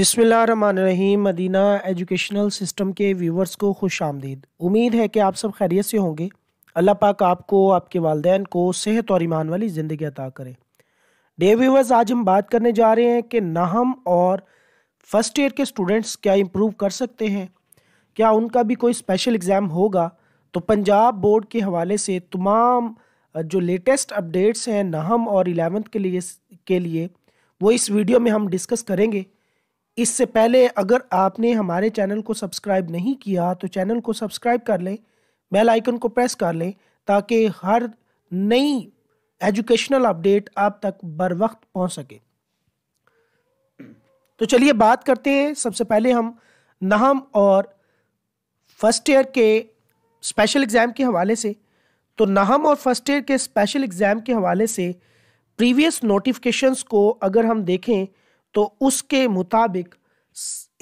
बिसमीम Madina educational system के viewers को खुश आमदीद। उम्मीद है कि आप सब खैरियत से होंगे। अल्लाह पाक आपको, आपके वालदेन को सेहत और ईमान वाली ज़िंदगी अता करें। डे व्यूवर्स आज हम बात करने जा रहे हैं कि नाहम और फ़र्स्ट ईयर के स्टूडेंट्स क्या इम्प्रूव कर सकते हैं? क्या उनका भी कोई स्पेशल एग्ज़ाम होगा? तो पंजाब बोर्ड के हवाले से तमाम जो लेटेस्ट अपडेट्स हैं नाहम और इलेवंथ के लिए के लिए, वो इस वीडियो में हम डिस्कस करेंगे। इससे पहले अगर आपने हमारे चैनल को सब्सक्राइब नहीं किया तो चैनल को सब्सक्राइब कर लें, बेल आइकन को प्रेस कर लें, ताकि हर नई एजुकेशनल अपडेट आप तक बर वक्त पहुँच सके। तो चलिए बात करते हैं। सबसे पहले हम नाहम और फ़र्स्ट ईयर के स्पेशल एग्ज़ाम के हवाले से। तो नाहम और फ़र्स्ट ईयर के स्पेशल एग्ज़ाम के हवाले से प्रीवियस नोटिफिकेशंस को अगर हम देखें तो उसके मुताबिक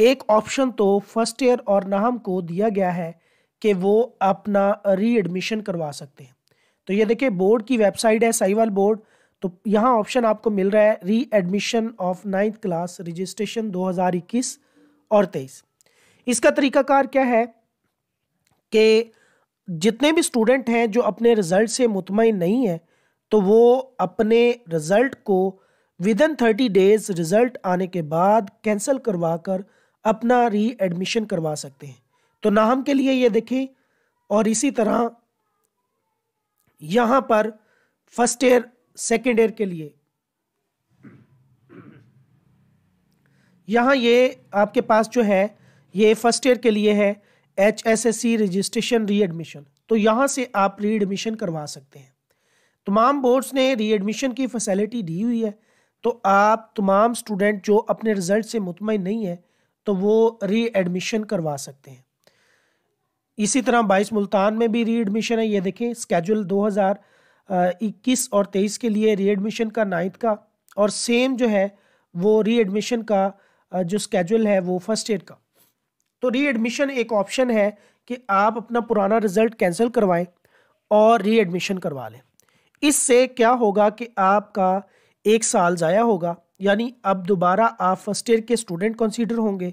एक ऑप्शन तो फ़र्स्ट ईयर और नाहम को दिया गया है कि वो अपना री एडमिशन करवा सकते हैं। तो ये देखिए बोर्ड की वेबसाइट है साइवाल बोर्ड तो यहाँ ऑप्शन आपको मिल रहा है readmission of ninth class registration 2021 और 23 इसका तरीकाकार क्या है कि जितने भी स्टूडेंट हैं जो अपने रिज़ल्ट से मुतमिन नहीं है तो वो अपने रिज़ल्ट को within thirty days result आने के बाद कैंसिल करवा कर अपना री एडमिशन करवा सकते हैं। तो नाहम के लिए ये देखें, और इसी तरह यहाँ पर फ़र्स्ट ईयर सेकेंड ईयर के लिए। यहाँ ये आपके पास जो है, ये फ़र्स्ट ईयर के लिए है H S S C registration readmission तो यहाँ से आप री एडमिशन करवा सकते हैं। तमाम बोर्ड्स ने री एडमिशन की फैसिलिटी दी हुई है। तो आप तमाम स्टूडेंट जो अपने रिज़ल्ट से मुतमिन नहीं है तो वो री एडमिशन करवा सकते हैं। इसी तरह बाईस मुल्तान में भी री एडमिशन है, ये देखें स्केजुअल 2021 और 23 के लिए री एडमिशन का नाइन्थ का, और सेम जो है, वो री एडमिशन का जो स्केजुअल है, वो फ़र्स्ट ईयर का। तो री एडमिशन एक ऑप्शन है कि आप अपना पुराना रिज़ल्ट कैंसिल करवाएँ और री एडमिशन करवा लें। इससे क्या होगा कि आपका एक साल ज़ाया होगा, यानी अब दोबारा आप फ़र्स्ट ईयर के स्टूडेंट कंसीडर होंगे।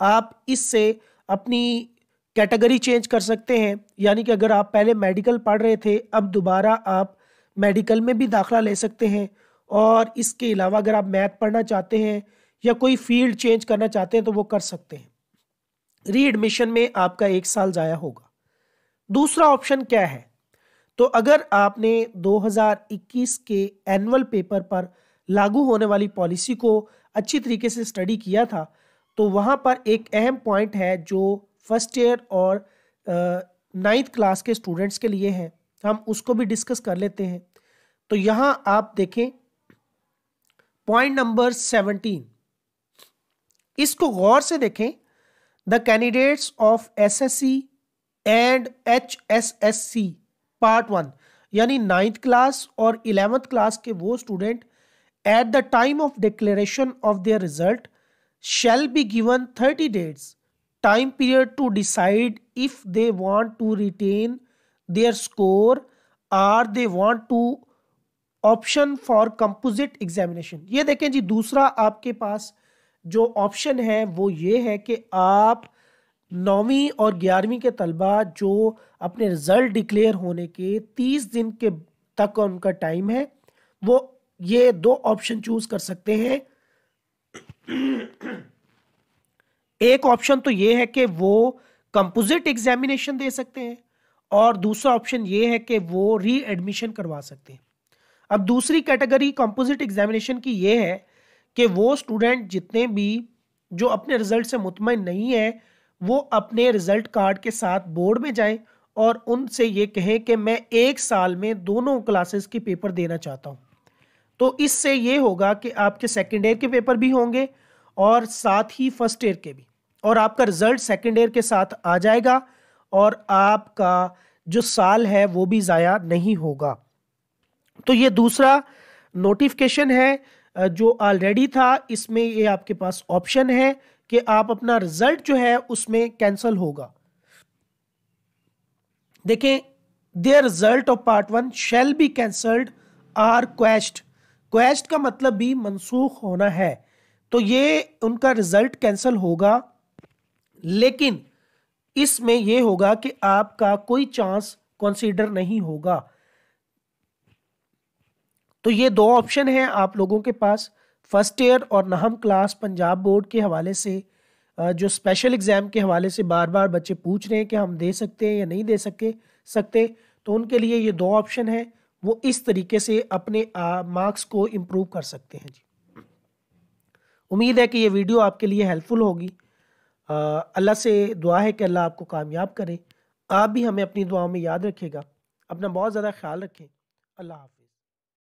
आप इससे अपनी कैटेगरी चेंज कर सकते हैं, यानी कि अगर आप पहले मेडिकल पढ़ रहे थे, अब दोबारा आप मेडिकल में भी दाखला ले सकते हैं। और इसके अलावा अगर आप मैथ पढ़ना चाहते हैं या कोई फ़ील्ड चेंज करना चाहते हैं तो वो कर सकते हैं। री एडमिशन में आपका एक साल ज़ाया होगा। दूसरा ऑप्शन क्या है? तो अगर आपने 2021 के एनुअल पेपर पर लागू होने वाली पॉलिसी को अच्छी तरीके से स्टडी किया था तो वहाँ पर एक अहम पॉइंट है जो फ़र्स्ट ईयर और नाइन्थ क्लास के स्टूडेंट्स के लिए है। हम उसको भी डिस्कस कर लेते हैं। तो यहाँ आप देखें पॉइंट नंबर सेवनटीन इसको गौर से देखें the candidates of SSC and HSSC part one यानी नाइन्थ क्लास और इलेवेंथ क्लास के वो student at the time of declaration of their result shall be given 30 days time period to decide if they want to retain their score or they want to option for composite examination ये देखें जी, दूसरा आपके पास जो option है, वो ये है कि आप नौवीं और ग्यारहवीं के तलबा जो अपने रिज़ल्ट डिक्लेयर होने के तीस दिन के तक उनका टाइम है, वो ये दो ऑप्शन चूज़ कर सकते हैं। एक ऑप्शन तो ये है कि वो कंपोजिट एग्जामिनेशन दे सकते हैं और दूसरा ऑप्शन ये है कि वो री एडमिशन करवा सकते हैं। अब दूसरी कैटेगरी कंपोजिट एग्जामिनेशन की ये है कि वो स्टूडेंट जितने भी जो अपने रिज़ल्ट से मुतमिन नहीं है वो अपने रिज़ल्ट कार्ड के साथ बोर्ड में जाएँ और उनसे ये कहें कि मैं एक साल में दोनों क्लासेस के पेपर देना चाहता हूँ। तो इससे ये होगा कि आपके सेकेंड ईयर के पेपर भी होंगे और साथ ही फ़र्स्ट ईयर के भी। और आपका रिज़ल्ट सेकेंड ईयर के साथ आ जाएगा और आपका जो साल है वो भी ज़ाया नहीं होगा। तो ये दूसरा नोटिफिकेशन है जो ऑलरेडी था, इसमें ये आपके पास ऑप्शन है कि आप अपना रिज़ल्ट जो है उसमें कैंसल होगा। देखें their result of part one shall be cancelled are quest quest का मतलब भी मनसूख होना है। तो ये उनका रिज़ल्ट कैंसिल होगा। लेकिन इसमें यह होगा कि आपका कोई चांस कंसीडर नहीं होगा। तो ये दो ऑप्शन हैं आप लोगों के पास। फ़र्स्ट ईयर और नहम क्लास पंजाब बोर्ड के हवाले से जो स्पेशल एग्ज़ाम के हवाले से बार बार बच्चे पूछ रहे हैं कि हम दे सकते हैं या नहीं दे सके, सकते तो उनके लिए ये दो ऑप्शन है। वो इस तरीके से अपने मार्क्स को इम्प्रूव कर सकते हैं जी। उम्मीद है कि ये वीडियो आपके लिए हेल्पफुल होगी। अल्लाह से दुआ है कि अल्लाह आपको कामयाब करे। आप भी हमें अपनी दुआओं में याद रखेगा। अपना बहुत ज़्यादा ख्याल रखें। अल्लाह हाफ़